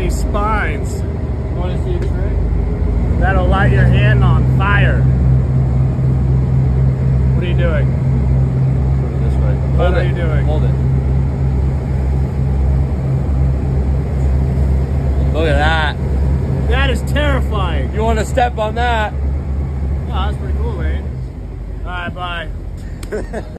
these spines. You want to see a trick? That'll light your hand on fire. What are you doing? Put it this way. What are it. you doing? Hold it. Look at that. That is terrifying. You want to step on that? Oh, that's pretty cool, man. All right, bye.